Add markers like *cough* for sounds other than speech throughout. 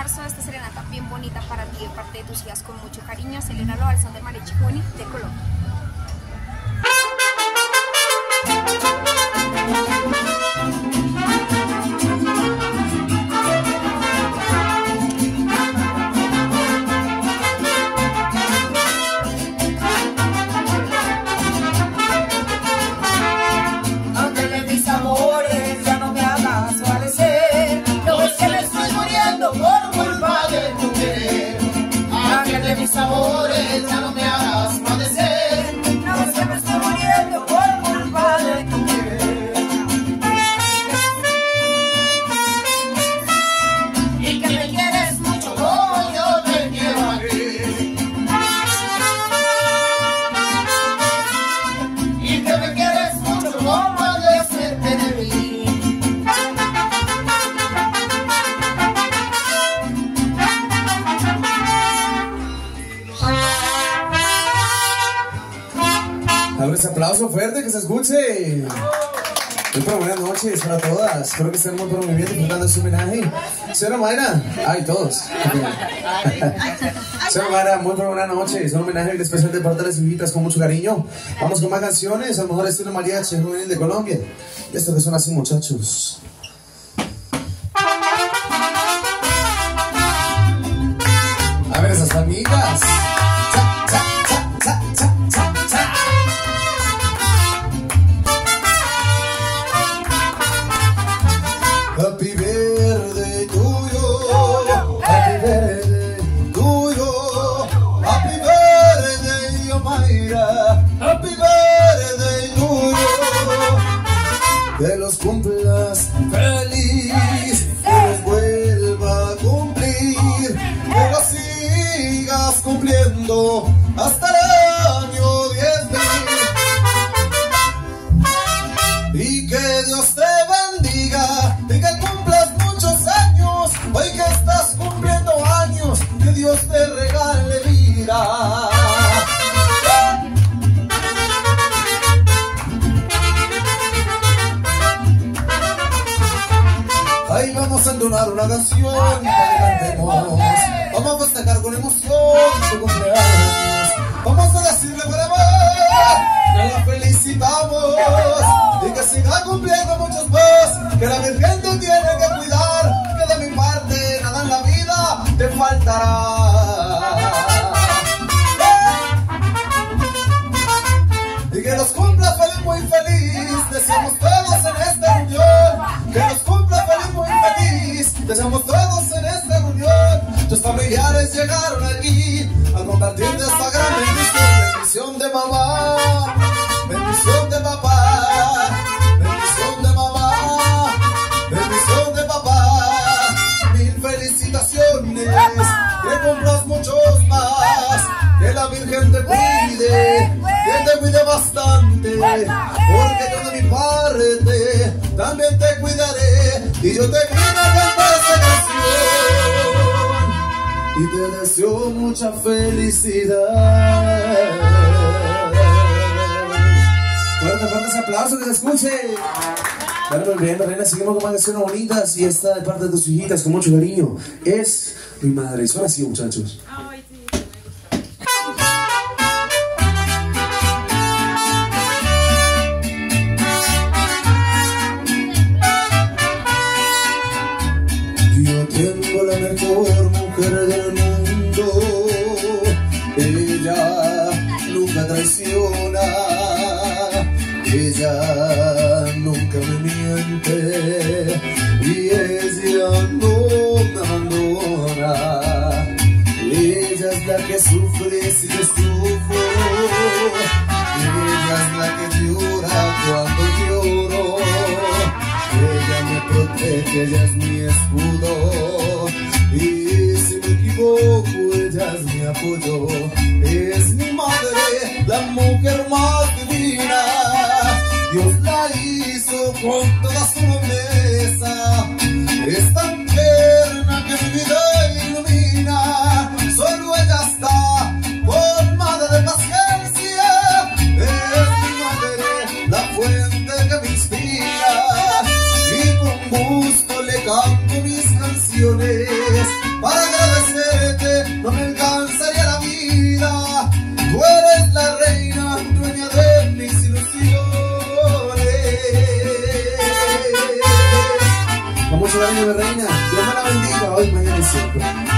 marzo esta serenata bien bonita para ti de parte de tus hijas con mucho cariño. Celébralo al son de Mariachi Boni de Colombia. Dale ese aplauso fuerte que se escuche. Muy pero buenas noches para todas. Espero que estén muy por movimiento disfrutando este homenaje. Señora Mayra, ay, todos. *laughs* Señora Mayra, muy pero buenas noches. Un homenaje bien especial de parte de las hijitas con mucho cariño. Vamos con más canciones. A lo mejor estilo mariachi juvenil de Colombia. Y esto que son así, muchachos. A ver, esas palmitas. Vamos a entonar una canción para que cantemos. Vamos a festejar con emoción su cumpleaños. Vamos a decirle por amor que la felicitamos y que siga cumpliendo muchos más. Que la Virgen te tiene que cuidar, que de mi parte nada en la vida te faltará. Familiares llegaron aquí a compartir de esta gran bendición. Bendición de mamá. Bendición de papá. Bendición de mamá. Bendición de papá. Mil felicitaciones. Que cumplas muchos más. Que la Virgen te cuide. Que te cuide bastante. Porque yo de mi parte también te cuidaré. Y yo te vine te deseo mucha felicidad. Fuerte, fuerte ese aplauso que se escuche. Bueno, muy bien, reina, seguimos con más canciones bonitas y esta de parte de tus hijitas con mucho cariño. Es mi madre. Suena así, muchachos. Hoy, mañana y siempre.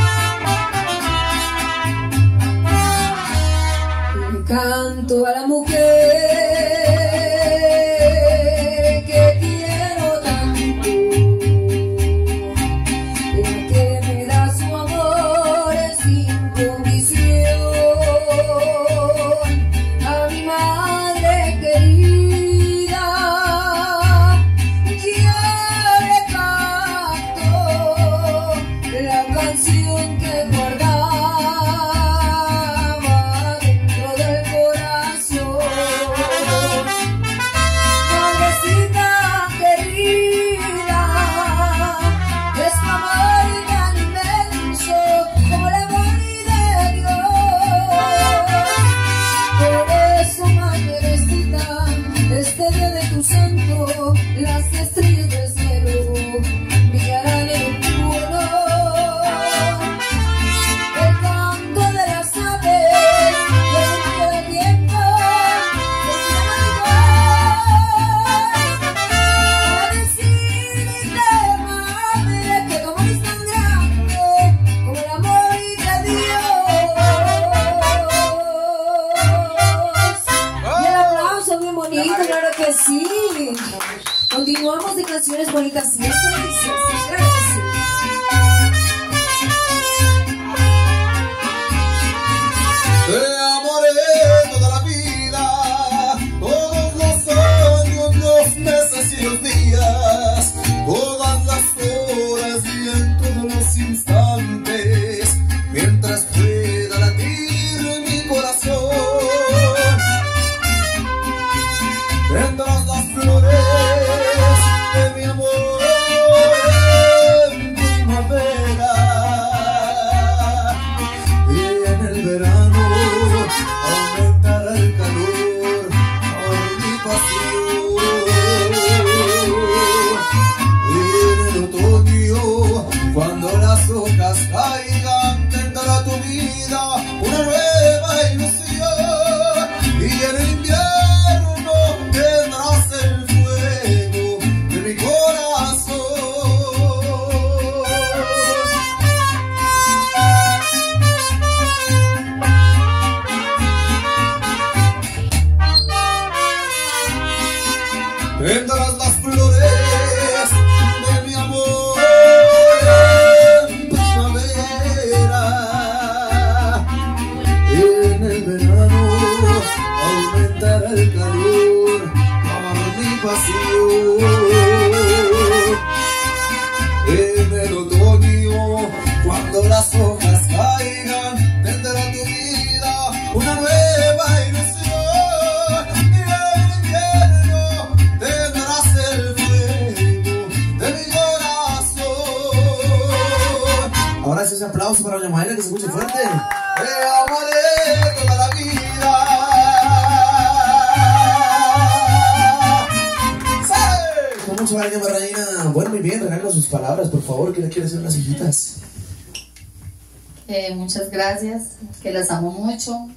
Eh, muchas gracias, que las amo mucho,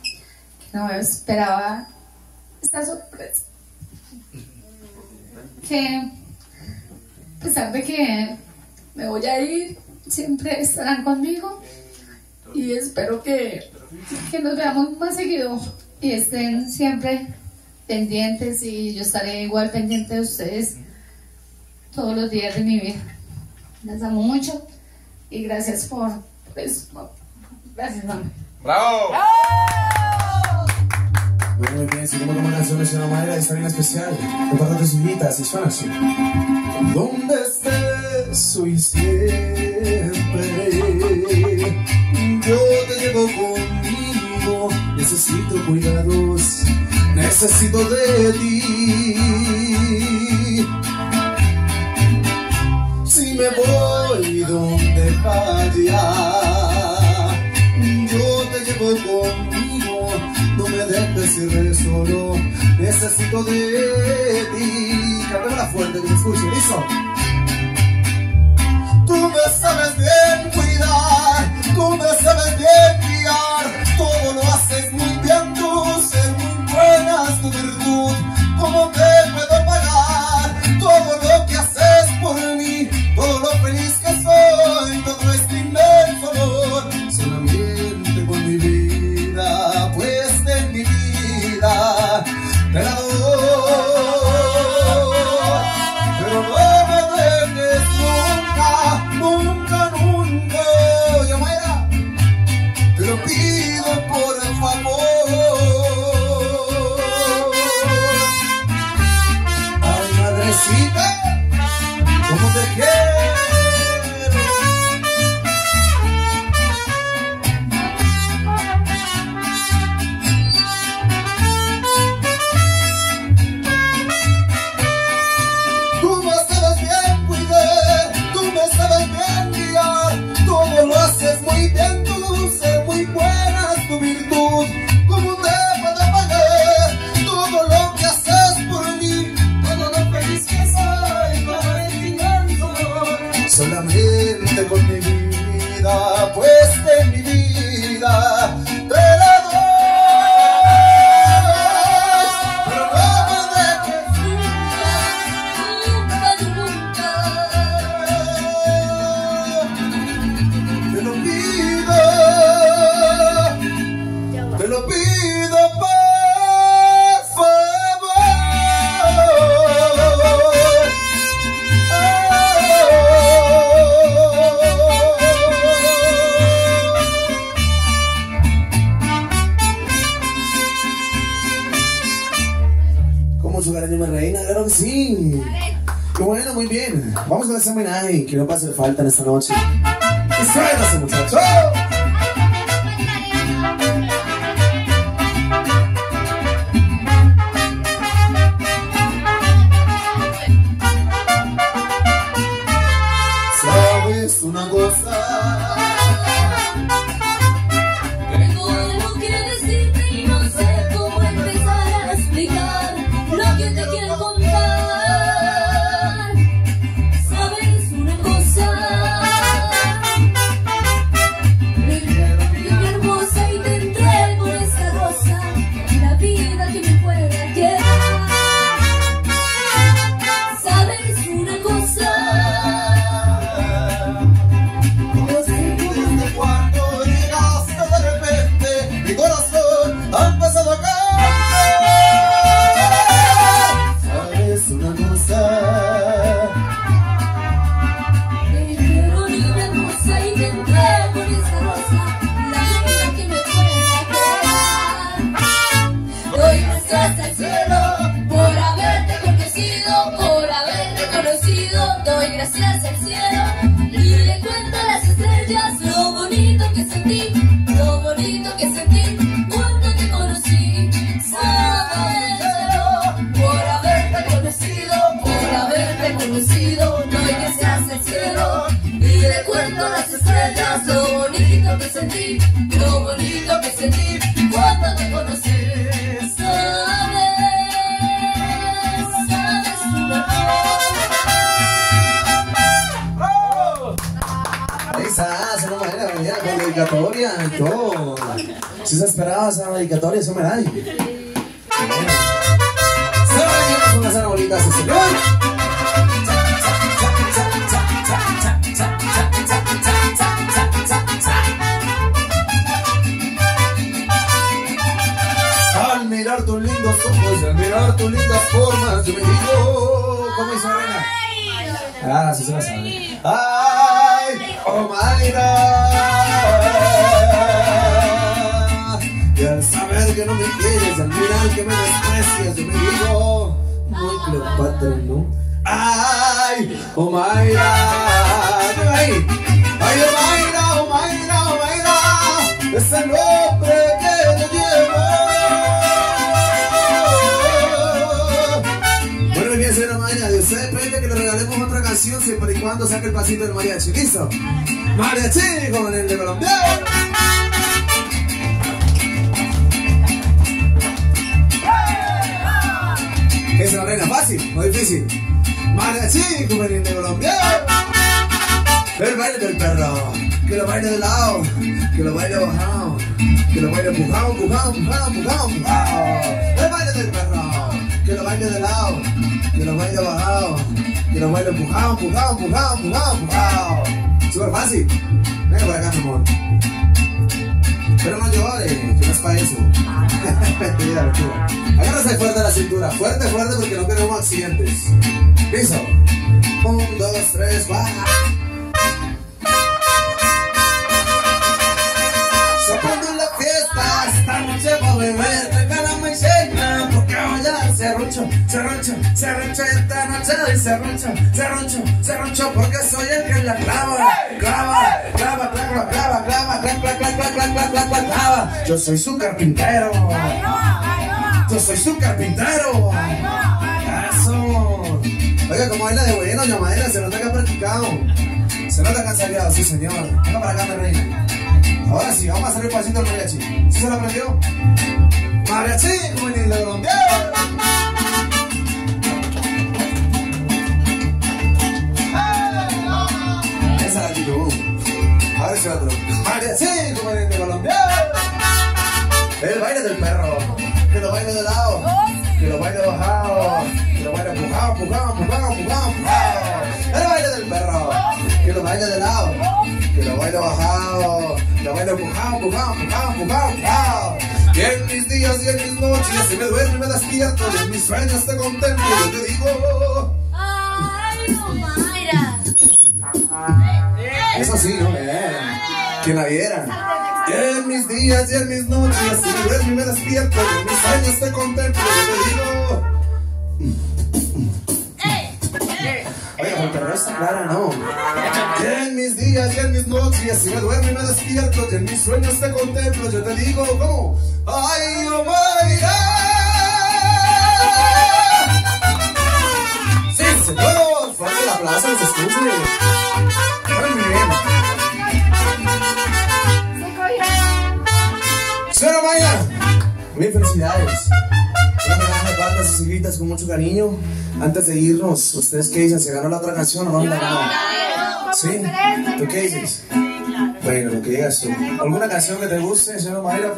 no me esperaba esta sorpresa. Que a pesar de que me voy a ir, siempre estarán conmigo y espero que, que nos veamos más seguido y estén siempre pendientes y yo estaré igual pendiente de ustedes todos los días de mi vida. Las amo mucho. Y gracias por, pues, por eso. Gracias, mamá. ¡Bravo! ¡Bravo! Bueno, muy bien, seguimos con una canción de una manera de estar bien especial. Compártate sus guitas y suena así. ¿Dónde estés, soy siempre? Yo te llevo conmigo, necesito cuidados, necesito de ti. Si me voy, allá. Yo te llevo conmigo, no me dejes ir solo, necesito de ti. Cantémosla fuerte, que me escuche, ¿listo? Tú me sabes bien cuidar, tú me sabes bien guiar, claro que sí. Bueno, muy bien. Vamos a ese homenaje que no pase falta en esta noche. ¡Y suénase, muchachos! 我们。Sentí, lo bonito que sentí cuando te conocí. Sabes, sabes una Ahí está, esa no manera venía con dedicatoria y todo. Si se esperaba esa dedicatoria, eso me da. Se con una cena bonita, sí, señor. Mirar tus lindas formas, yo me digo, ¿cómo hizo Reina? Ah, sí se la. Ay, oh. Y al saber que no me quieres, al mirar que me desprecias, yo me digo, muy Cleopatra, ¿no? Ay, oh. Dime ahí. Ay, oh oh Mayra, oh nombre que canción siempre y cuando saque el pasito del mariachi. ¿Listo? Mariachi con el de Colombia. ¿Qué es la reina? ¿Fácil o difícil? Mariachi con el de Colombia. El baile del perro, que lo baile de lado, que lo baile bajado, que lo baile empujado, empujado, empujado, empujado, empujado. El baile del perro, que lo baile de lado, que lo baile bajado, que lo baile empujado, empujado, empujado, empujado, empujado. Súper fácil. Venga para acá, mi amor. Pero no llores, que no es para eso. *laughs* Agárrate fuerte la cintura, fuerte, fuerte porque no queremos accidentes. Listo. Un, dos, tres, va. Prende la fiesta, esta noche va serrucho, serrucho, esta noche doy serrucho, serrucho, serrucho, porque soy el que la clava, clava, clava, clava, clava, clava, clava, clava, clava, clava, clava, clava, clava, clava. Yo soy su carpintero, yo soy su carpintero. Eso. Oiga, como baila de bueno, doña Madera, se nota que ha practicado. Se nota que han salido, sí señor. Venga para acá, mi reina. Ahora sí, vamos a hacer el pasito del mariachi. ¿Sí se lo aprendió? Mariachi, juvenil de Quito. Ahora sí. ese otro. Sí, como en de Colombia. El baile del perro. Que lo baile de lado. Que lo baile bajado. Que lo baile empujado, empujado, empujado, empujado, empujado. El baile del perro. Que lo baile de lado. Que lo baile bajado. Que lo baile empujado, empujado, empujado, empujado, empujado. Y en mis días y en mis noches, si me duermo y me despierto, y en mis sueños te contemplo, yo te digo. Eso sí, no me Que la vieran. En mis días y en mis noches, si me duermo y me despierto, en mis sueños te contemplo, yo te digo. Oiga, pero no está clara, no. Y en mis días y en mis noches, si me duermo y me despierto, y en mis sueños te contemplo, yo te digo, ¿cómo? ¡Ay, oh my God! Aplauso, que se escuche! Muy bien. Señora Maya, mil felicidades. Sus hijas con mucho cariño. Antes de irnos, ¿ustedes qué dicen? ¿Se ganó la otra canción o no la ganó? ¿Sí? ¿Tú qué dices? Bueno, lo que digas tú. ¿Alguna canción que te guste, señora Mayra?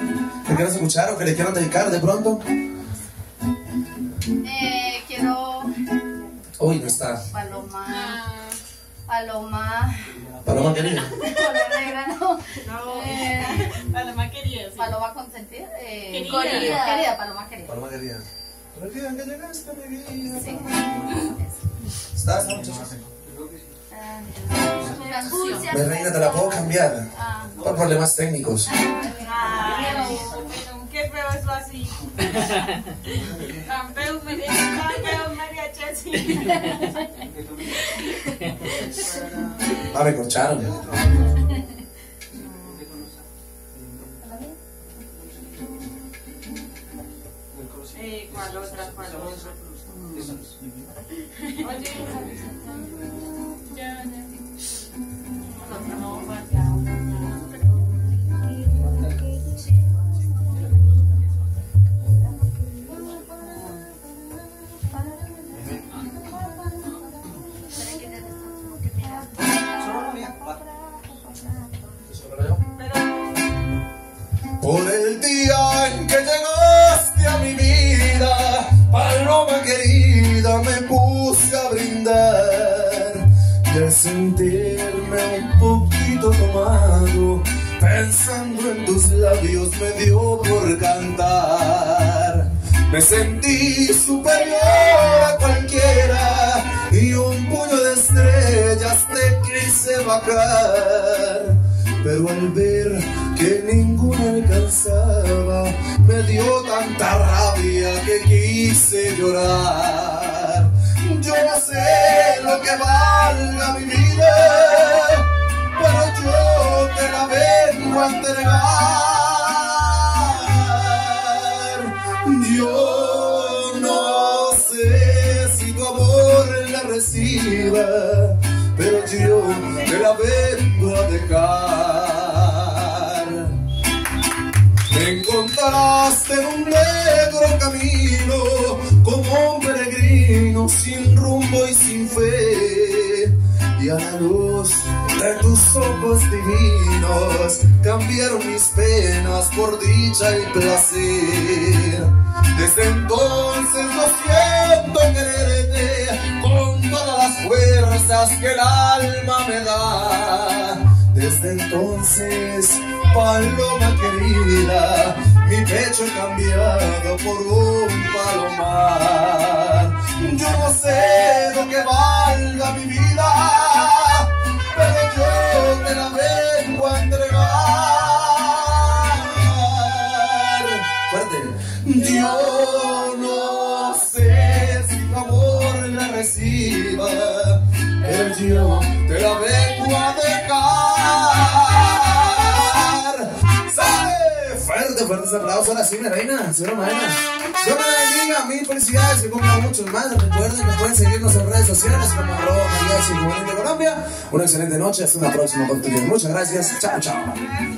¿Que quieras escuchar o que le quieran dedicar de pronto? Uy, no está. Paloma. Paloma. Paloma querida. *laughs* Color negra, no. Eh, Paloma quería, sí. paloma consentida. Eh, Querida. querida. Querida, paloma querida. Paloma querida. Pero el día en que llegaste mi vida. Sí. ¿Está esta muchacha? Canción. Mi reina, te la puedo cambiar. Por problemas técnicos. Ay, qué feo eso así. *laughs* Tan feo, me- feo mariachi así. Ah, me corcharon. Eh, ¿cuál otra? ¿Cuál otra? Oye, labios, me dio por cantar. Me sentí superior a cualquiera y un puño de estrellas te quise bajar. Pero al ver que ninguna alcanzaba, me dio tanta rabia que quise llorar. Yo no sé lo que valga mi vida, pero yo te la vengo a entregar. Pero yo te la vengo a dejar. Me encontraste en un negro camino, como un peregrino sin rumbo y sin fe. Y a la luz de tus ojos divinos cambiaron mis penas por dicha y placer. Desde entonces lo siento las fuerzas que el alma me da. Desde entonces, paloma querida, mi pecho cambiado por un palomar. Fuerte, fuerte ese aplauso. Ahora sí, mi reina, señora Marina. Dios me bendiga, mil felicidades y cumplan muchos más. Recuerden que pueden seguirnos en redes sociales como arroba mariachi de Colombia. Una excelente noche, hasta una próxima oportunidad. Muchas gracias. Chao, chao.